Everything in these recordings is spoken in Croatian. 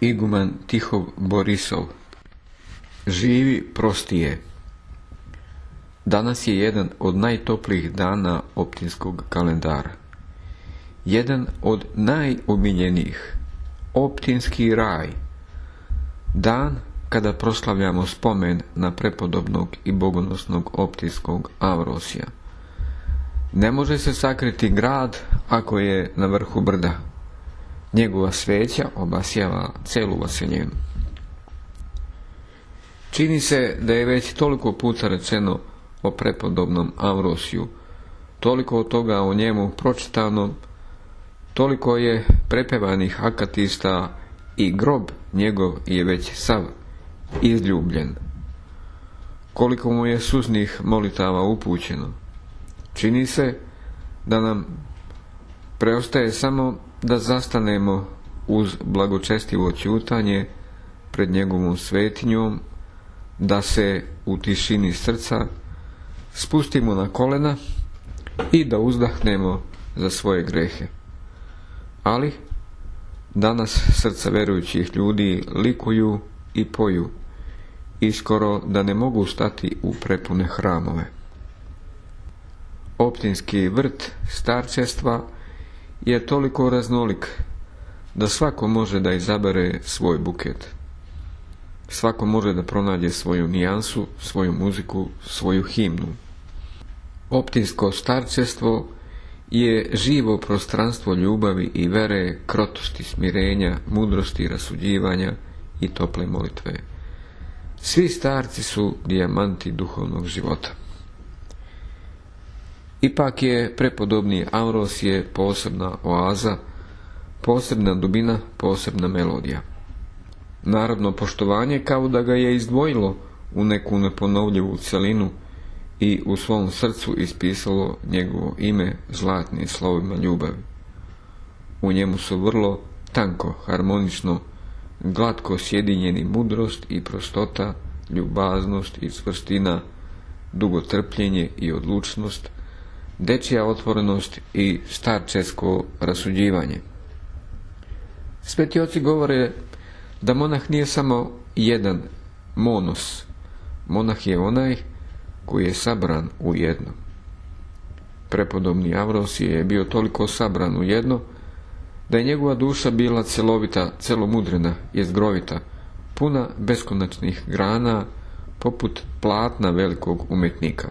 Iguman Tihov Borisov Živi prostije Danas je jedan od najtoplijih dana optinskog kalendara. Jedan od najomiljenijih. Optinski raj. Dan kada proslavljamo spomen na prepodobnog i bogonosnog optinskog Avrosija. Ne može se sakriti grad ako je na vrhu brda. Njegova sveća obasjava celu vaseljenu. Čini se da je već toliko puta rečeno o prepodobnom Avrosiju, toliko toga o njemu pročitano, toliko je prepevanih akatista i grob njegov je već sav izljubljen. Koliko mu je suznih molitava upućeno. Čini se da nam preostaje samo da zastanemo uz blagočestivo ćutanje pred njegovom svetinjom, da se u tišini srca spustimo na kolena i da uzdahnemo za svoje grehe. Ali danas srca verujućih ljudi likuju i poju i skoro da ne mogu stati u prepune hramove. Optinski vrt starčestva je toliko raznolik da svako može da izabere svoj buket. Svako može da pronađe svoju nijansu, svoju muziku, svoju himnu. Optinsko starčestvo je živo prostranstvo ljubavi i vere, krotosti, smirenja, mudrosti, rasuđivanja i tople molitve. Svi starci su dijamanti duhovnog života. Ipak je prepodobni Auros je posebna oaza, posebna dubina, posebna melodija. Narodno poštovanje kao da ga je izdvojilo u neku neponovljivu celinu i u svom srcu ispisalo njegovo ime zlatnim slovima ljubavi. U njemu su vrlo tanko, harmonično, glatko sjedinjeni mudrost i prostota, ljubaznost i svrstina, dugotrpljenje i odlučnost, dečija otvorenost i starčesko rasuđivanje. Sveti oci govore da monah nije samo jedan monos. Monah je onaj koji je sabran u jedno. Prepodobni Avrosije je bio toliko sabran u jedno, da je njegova duša bila celovita, celomudrena, jezgrovita, puna beskonačnih grana, poput platna velikog umetnika.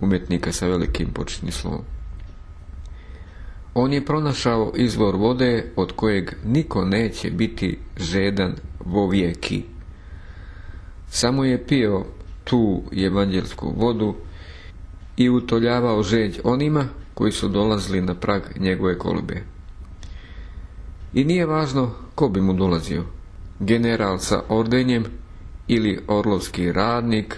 Umetnika sa velikim početnim slovom. On je pronašao izvor vode od kojeg niko neće biti žedan vovijeki. Samo je pio tu evanđelsku vodu i utoljavao žeđ onima koji su dolazili na prag njegove kolube. I nije važno ko bi mu dolazio, general sa ordenjem ili orlovski radnik,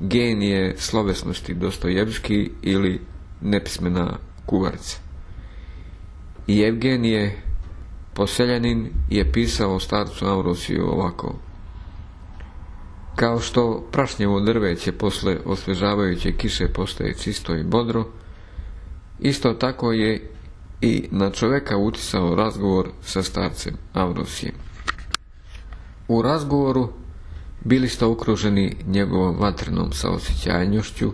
genije slovesnosti Dostojevski ili nepismena kuvarca. I Evgenije, poseljanin, je pisao o starcu Aurosiju ovako. Kao što prašnjevo drveće posle osvežavajuće kiše postaje čisto i bodro, isto tako je i na čovjeka utisao razgovor sa starcem Avrosijem. U razgovoru bili ste okruženi njegovom vatrenom saosjećajnošću,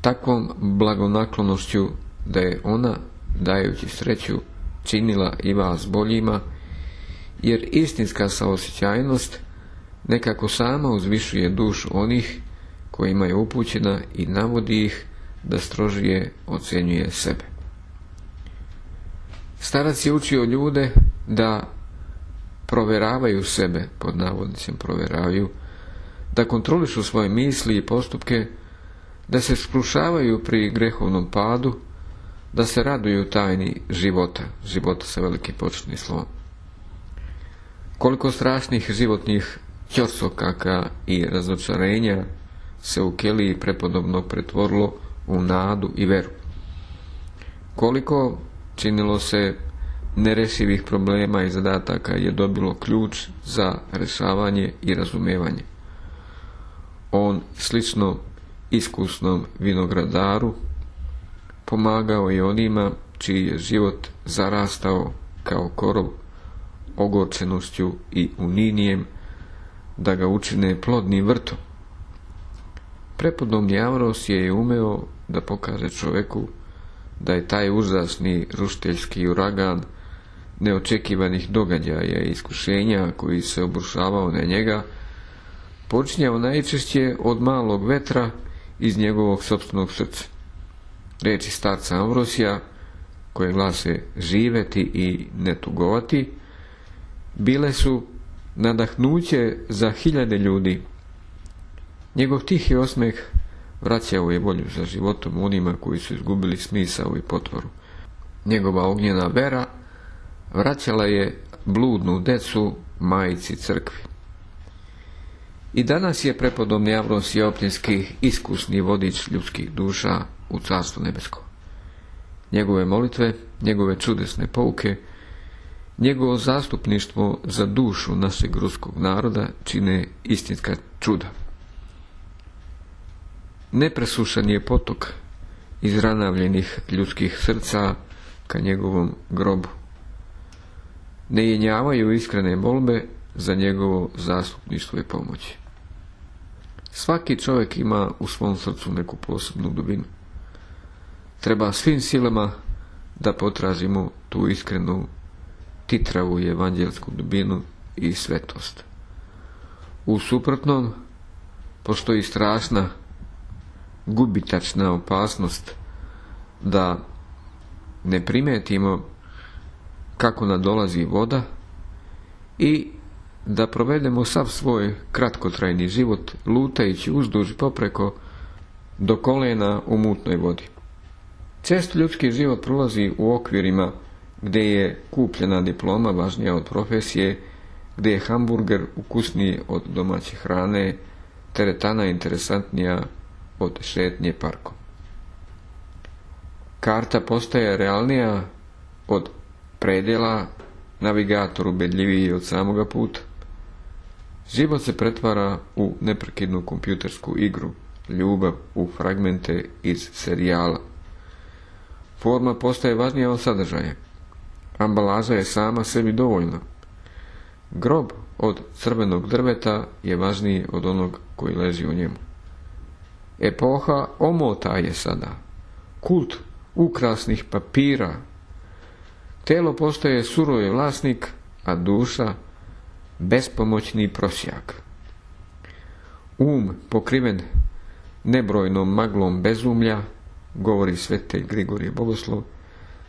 takvom blagonaklonošću da je ona, dajući sreću, činila i vas boljima, jer istinska saosjećajnost nekako sama uzvišuje dušu onih kojima je upućena i navodi ih da strožije ocjenjuje sebe. Starac je učio ljude da provjeravaju sebe, pod navodnicem provjeravaju, da kontrolišu svoje misli i postupke, da se skrušavaju pri grehovnom padu, da se raduju tajni života, života sa velikim početnim slovom. Koliko strašnih životnih ćorsokaka i razočarenja se u Keliji prepodobno pretvorilo u nadu i veru. Koliko činilo se nerešivih problema i zadataka je dobilo ključ za rešavanje i razumevanje. On, slično iskusnom vinogradaru, pomagao i onima čiji je život zarastao kao korov ogorčenošću i uninijem da ga učine plodnim vrtom. Prepodobni Avros je umeo da pokaže čovjeku da je taj užasni rušteljski uragan neočekivanih događaja i iskušenja koji se obrušavao na njega počinjao najčešće od malog vetra iz njegovog sopstvenog srca. Reči starca Ambrosija, koje glase živeti i ne tugovati, bile su nadahnuće za hiljade ljudi. Njegov tihi osmeh vraćao je volju za životom onima koji su izgubili smisao i potvoru. Njegova ognjena vera vraćala je bludnu decu majici crkvi. I danas je prepodobni Avros Optinski iskusni vodič ljudskih duša u Carstvu nebesko. Njegove molitve, njegove čudesne pouke, njegovo zastupništvo za dušu našeg ruskog naroda čine istinska čuda. Nepresušan je potok izranavljenih ljudskih srca ka njegovom grobu. Ne jenjavaju iskrene molbe za njegovo zastupništvo i pomoći. Svaki čovjek ima u svom srcu neku posebnu dubinu. Treba svim silama da potražimo tu iskrenu titravu i evanđelsku dubinu i svetost. U suprotnom postoji strašna gubitačna opasnost da ne primetimo kako nadolazi voda i da provedemo sav svoj kratkotrajni život lutajući uzduž popreko do kolena u mutnoj vodi. Često ljudski život prolazi u okvirima gdje je kupljena diploma važnija od profesije, gdje je hamburger ukusniji od domaće hrane, teretana interesantnija od šetnje parkom. Karta postaje realnija od predjela, navigatoru bedljiviji od samoga puta. Život se pretvara u neprekidnu kompjutersku igru, ljubav u fragmente iz serijala. Forma postaje važnija od sadržaja. Ambalaža je sama sebi dovoljna. Grob od crvenog drveta je važniji od onog koji leži u njemu. Epoha omota je sada. Kult ukrasnih papira. Telo postaje surovi vlasnik, a duša bespomoćni prosjak. Um pokriven nebrojnom maglom bezumlja, govori svete Grigorije Bogoslov,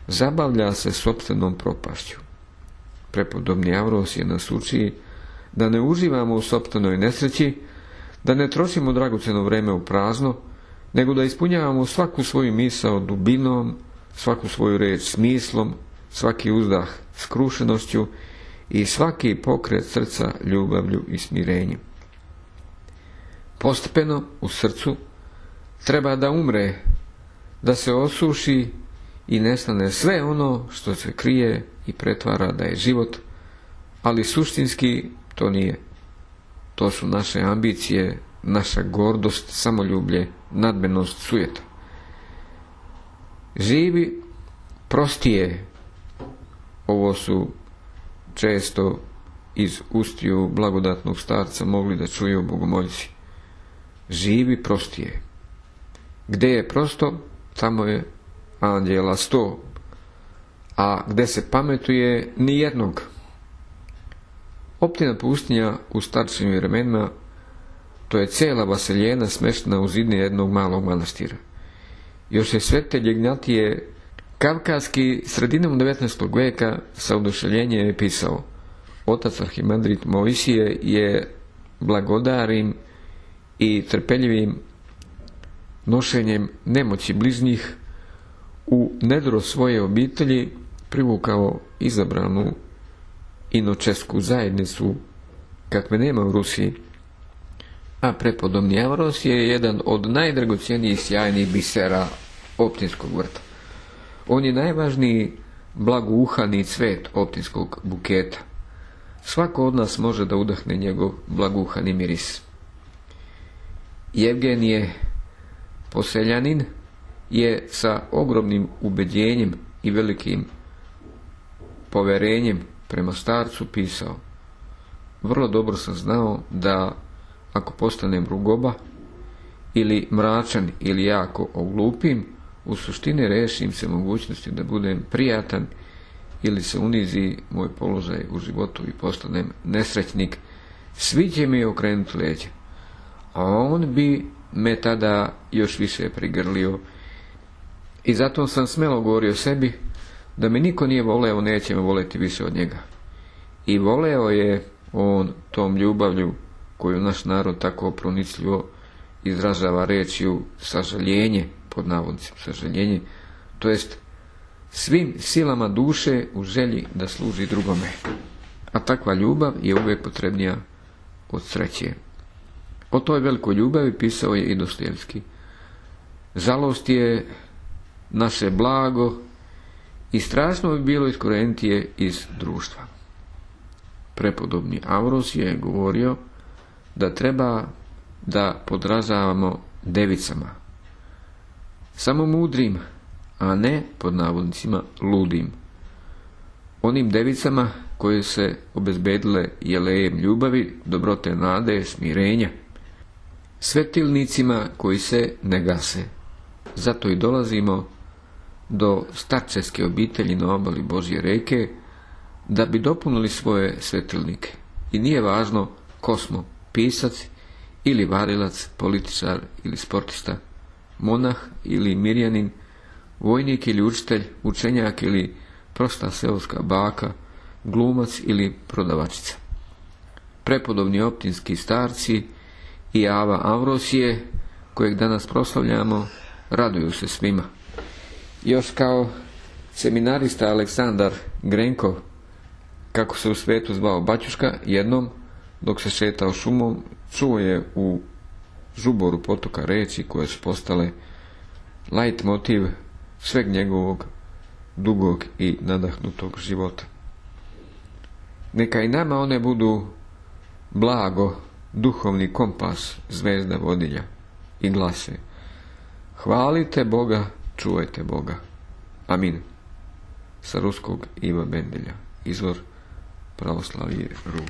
zabavlja se sobstvenom propašću. Prepodobni Avros je nas uči da ne uživamo u sobstvenoj nesreći, da ne trošimo dragoceno vreme u prazno, nego da ispunjavamo svaku svoju misao dubinom, svaku svoju reč smislom, svaki uzdah skrušenošću i svaki pokret srca ljubavlju i smirenju. Postepeno u srcu treba da umre, da se osuši i nestane sve ono što se krije i pretvara da je život, ali suštinski to nije. To su naše ambicije, naša gordost, samoljublje, nadmenost, sujeta. Živi prostije, ovo su često iz ustiju blagodatnog starca mogli da čuju bogomoljci. Živi prostije. Gde je prosto, tamo je anđela sto, a gde se pametuje ni jednog. Optina pustinja u starčnim vremenima to je cijela vaseljena smeštena u zidne jednog malog manastira. Još je svete ljegnjatije Kavkaski sredinom 19. veka sa oduševljenjem je pisao Otac Arhimandrit Moisije je blagodarim i trpeljivim nošenjem nemoći bližnjih u nedro svoje obitelji privukao izabranu inočesku zajednicu kakve nema u Rusiji, a prepodobni Avros je jedan od najdragocjenijih sjajnih bisera optinskog vrta. On je najvažniji blagouhani cvet optinskog buketa. Svako od nas može da udahne njegov blaguhani miris. Evgenije poseljanin je sa ogromnim ubeđenjem i velikim poverenjem prema starcu pisao Vrlo dobro sam znao da ako postanem rugoba ili mračan ili jako oglupim, u suštini rešim se mogućnosti da budem prijatan ili se unizi moj položaj u životu i postanem nesrećnik, svi će mi okrenuti leđa. A on bi me tada još više prigrlio i zato sam smelo govorio sebi da me niko nije voleo, neće me voleti više od njega. I voleo je on tom ljubavlju koju naš narod tako pronicljivo izražava rečju sažaljenje, pod navodnicima sažaljenje, to jest svim silama duše u želji da služi drugome. A takva ljubav je uvijek potrebnija od sreće. O toj velikoj ljubavi pisao je i Dostojevski. Žalost je naše blago i strašno bi bilo iskoreniti je iz društva. Prepodobni Avros je govorio da treba da podrazavamo devicama. Samo mudrim, a ne pod navodnicima ludim. Onim devicama koje se obezbedile jelejem ljubavi, dobrote nade, smirenja. Svetilnicima koji se ne gase. Zato i dolazimo do starčeske obitelji na obali Božje reke, da bi dopunili svoje svetilnike. I nije važno ko smo, pisac ili varilac, političar ili sportista, monah ili mirjanin, vojnik ili učitelj, učenjak ili prosta seoska baka, glumac ili prodavačica. Prepodobni optinski starci i Ava Avrosije, kojeg danas proslavljamo, raduju se svima. Još kao seminarista Aleksandar Grenkov, kako se u svetu zvao Baćuška, jednom, dok se šetao šumom, čuo je u žuboru potoka reći koje su postale light motiv sveg njegovog dugog i nadahnutog života. Neka i nama one budu blago, duhovni kompas, zvezda vodilja i glase. Hvalite Boga, čuvajte Boga. Amin. Sa ruskog Iva Bendelja. Izvor pravoslavije Ru.